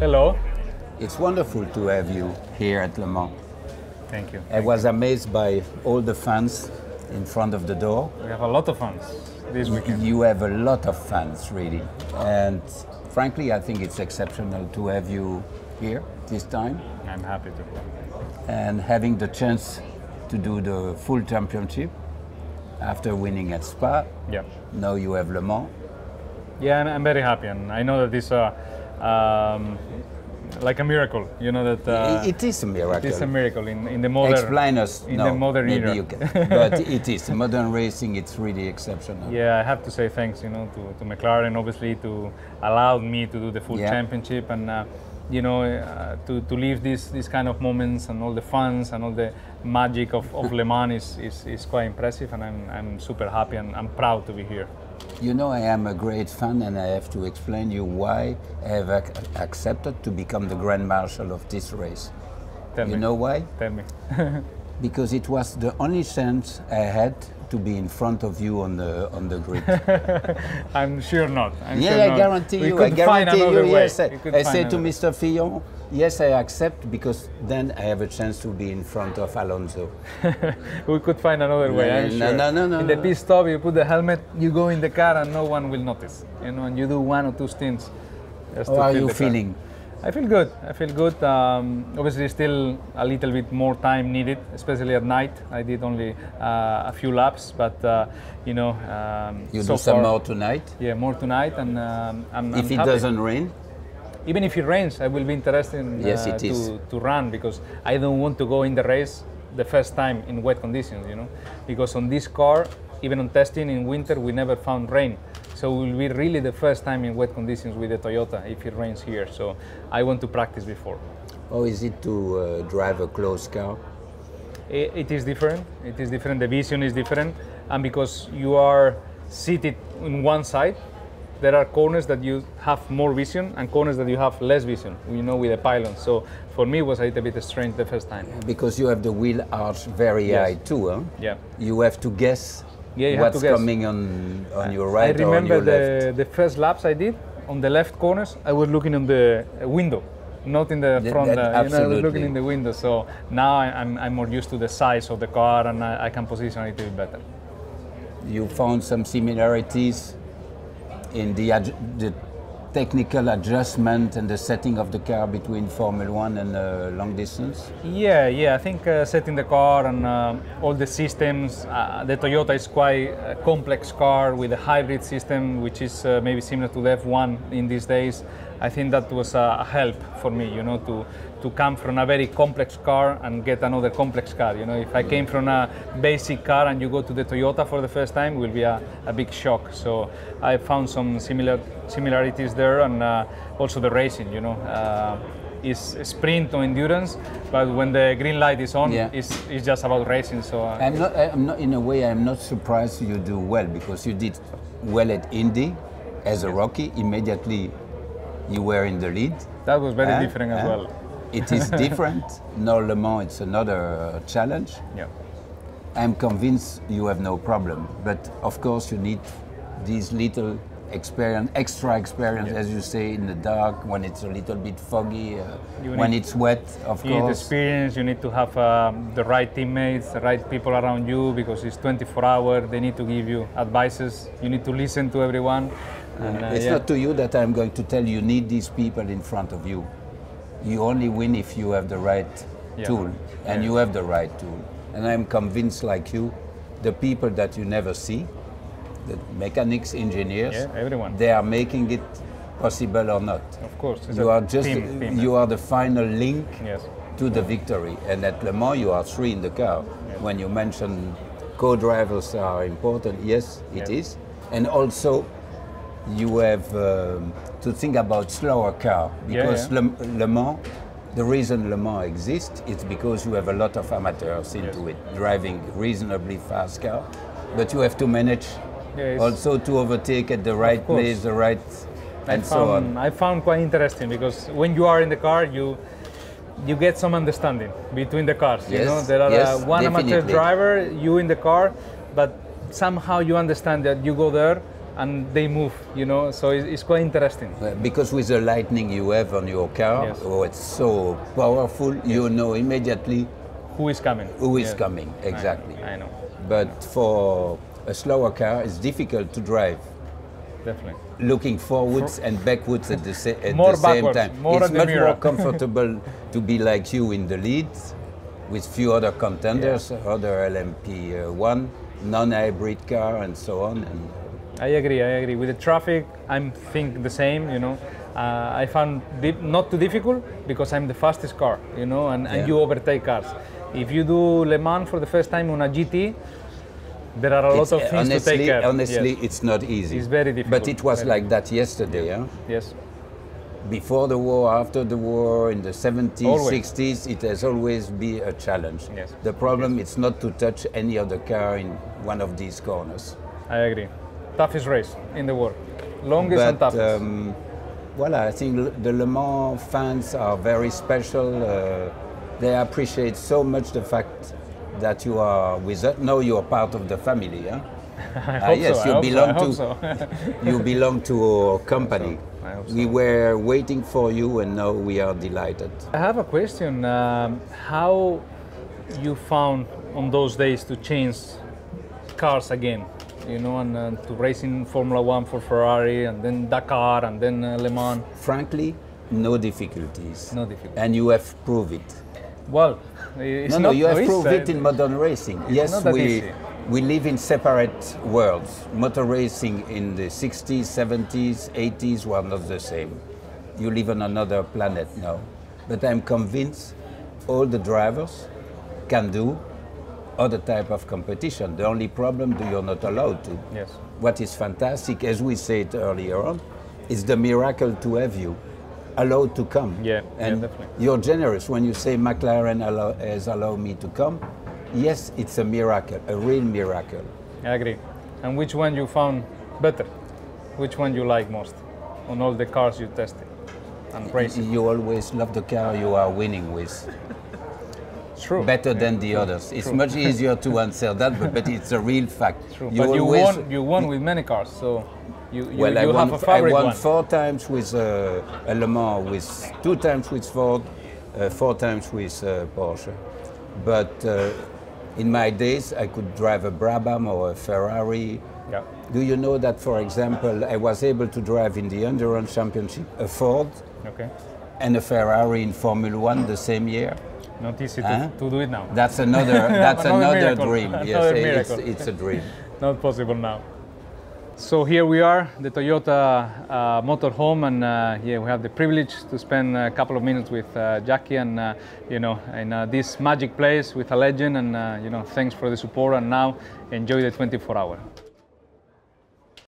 Hello. It's wonderful to have you here at Le Mans. Thank you. I was amazed by all the fans in front of the door. We have a lot of fans this weekend. You have a lot of fans, really. And frankly, I think it's exceptional to have you here this time I'm happy to. and having the chance to do the full championship after winning at Spa. Yeah. Now you have Le Mans. Yeah, and I'm very happy, and I know that this uh, um, like a miracle. You know that uh, it is a miracle. it's a miracle in, in the modern Explain us. in no, the modern maybe era. you can. but it is modern racing. It's really exceptional. Yeah, I have to say thanks, you know, to, to McLaren obviously to allow me to do the full Yeah. championship and uh, you know uh, to, to live these these kind of moments and all the funs and all the magic of, of Le Mans is, is, is quite impressive and I'm, I'm super happy and I'm proud to be here. You know, I am a great fan, and I have to explain you why I have ac- accepted to become the Grand Marshal of this race. Tell You me. know why? Tell me. Because it was the only chance I had to be in front of you on the on the grid. I'm sure not. I'm yeah, sure I not. guarantee We you. I guarantee you. way. Yes, I, I say to Mr. Fillon, yes, I accept because then I have a chance to be in front of Alonso. we could find another way. I'm No, sure. no, no, no, In the no. pit stop, you put the helmet, you go in the car, and no one will notice. You know, and you do one or two stints. How are you the car. feeling? I feel good. I feel good. Um, obviously, still a little bit more time needed, especially at night. I did only uh, a few laps, but uh, you know, um, You so do some far- more tonight. Yeah, more tonight, and um, I'm, If I'm it happy. doesn't rain, even if it rains, I will be interested in, Yes, uh, it is. to, to run because I don't want to go in the race the first time in wet conditions, you know, because on this car, even on testing in winter, we never found rain. So it will be really the first time in wet conditions with the Toyota if it rains here. So I want to practice before. how is it to uh, drive a closed car? I- it is different. It is different. The vision is different, and because you are seated in one side, there are corners that you have more vision and corners that you have less vision. You know, with the pylon. So for me, it was a little bit strange the first time. Because you have the wheel arch very Yes. high too, huh? Yeah. You have to guess Yeah, you have what's to guess. coming on on your right I or on remember your left. the, the first laps I did on the left corners. I was looking on the window, not in the front. uh, you know, I was looking in the window. So now I'm, I'm more used to the size of the car and I, I can position it a bit better. You found some similarities in the, the technical adjustment and the setting of the car between Formula One and uh, long distance. Yeah, yeah. I think uh, setting the car and uh, all the systems. Uh, the Toyota is quite a complex car with a hybrid system, which is uh, maybe similar to the F1 in these days. I think that was a, help for me, you know, to to come from a very complex car and get another complex car. You know, if I came from a basic car and you go to the Toyota for the first time, it will be a, a big shock. So I found some similar similarities there, and uh, also the racing. You know. Uh, is sprint or endurance, but when the green light is on, Yeah. it's, it's just about racing. So uh, I'm not, I'm not, in a way, I'm not surprised you do well because you did well at Indy as a rookie. Immediately, you were in the lead. that was very Huh? different as well. It is different. now Le Mans, it's another uh, challenge. Yeah. I'm convinced you have no problem, but of course you need these little experience, extra experience, as you say, in the dark when it's a little bit foggy, uh, when it's wet, of You need course. experience. You need to have um, the right teammates, the right people around you, because it's 24 hours. They need to give you advices. You need to listen to everyone. Uh, it's yeah. not to you that I'm going to tell you need these people in front of you. You only win if you have the right Yeah. tool, and you have the right tool. And I'm convinced, like you, the people that you never see, the mechanics, engineers, everyone. they are making it possible or not. Of course, it's You are just team, team. you are the final link Yes. to the victory. And at Le Mans, you are three in the car. When you mention co-drivers are important, yes, it is. And also, you have um, to think about slower car because yeah. Le, Le Mans. The reason Le Mans exists is because you have a lot of amateurs into Yes. it, driving reasonably fast car, but you have to manage Yeah, also to overtake at the right place, the right, and so found, on. I found quite interesting because when you are in the car, you you get some understanding between the cars. you know, there are yes, uh, one amateur driver, you in the car, but somehow you understand that you go there and they move, you know. So it's, quite interesting. Uh, Because with the lightning you have on your car, Yes. oh, it's so powerful, you know immediately Who is coming? who is Yes. coming, I know, exactly. I know, But for a slower car, it's difficult to drive. definitely. Looking forwards and backwards at the, sa- at More the same time. more it's much more comfortable to be like you in the lead with few other contenders, other LMP1, non-hybrid car and so on. And I agree. I agree. With the traffic, I'm think the same. You know, uh, I found not too difficult because I'm the fastest car. You know, and, Yeah. and you overtake cars. If you do Le Mans for the first time on a GT, there are a lot it's- of things honestly, to take care. honestly, Yes. it's not easy. It's very difficult, But it was very like that yesterday. Huh? yes, Before the war, after the war, in the 70s, Always. 60s, it has always been a challenge. Yes. The problem is not to touch any other car in one of these corners. I agree. Toughest race in the world, longest and toughest. um, well, I think the Le Mans fans are very special. Uh, they appreciate so much the fact that you are with us. No, you are part of the family. Huh? I Ah, yes, so. you belong so. To so. you belong to our company. Hope We so. were waiting for you, and now we are delighted. I have a question. Um, how you found on those days to change cars again? You know, and uh, to racing Formula One for Ferrari, and then Dakar, and then uh, Le Mans. Frankly, no difficulties. No difficulties. And you have proved it. Well, it's no, no, you have proved it in modern racing. yes, we easy. we live in separate worlds. Motor racing in the 60s, 70s, 80s were not the same. You live on another planet now. But I'm convinced all the drivers can do other type of competition. The only problem that you're not allowed to. Yes. What is fantastic, as we said earlier on, is the miracle to have you allowed to come. Yeah, yeah, and definitely. you're generous when you say McLaren allow, has allowed me to come. Yes, it's a miracle, a real miracle. I agree. And which one you found better? Which one you like most on all the cars you tested and racing? You always love the car you are winning with, true. better than the others. It's much easier to answer that, but, but it's a real fact. True. You but you won. You won with many cars, so you you, well, I you won, have a I favorite won one. four times with uh, a Le Mans, with two times with Ford, uh, four times with uh, Porsche. But uh, in my days, I could drive a Brabham or a Ferrari. Yeah. Do you know that, for example, I was able to drive in the Endurance Championship a Ford Okay. and a Ferrari in Formula One the same year? Not easy Huh? to, to do it now. That's another, that's Another another, dream. Yes, Another it's, it's a dream. Not possible now. So here we are, the Toyota uh, motorhome, and uh, yeah, we have the privilege to spend a couple of minutes with uh, Jacky, and uh, you know, in uh, this magic place with a legend, and uh, you know, thanks for the support, and now enjoy the 24 hour.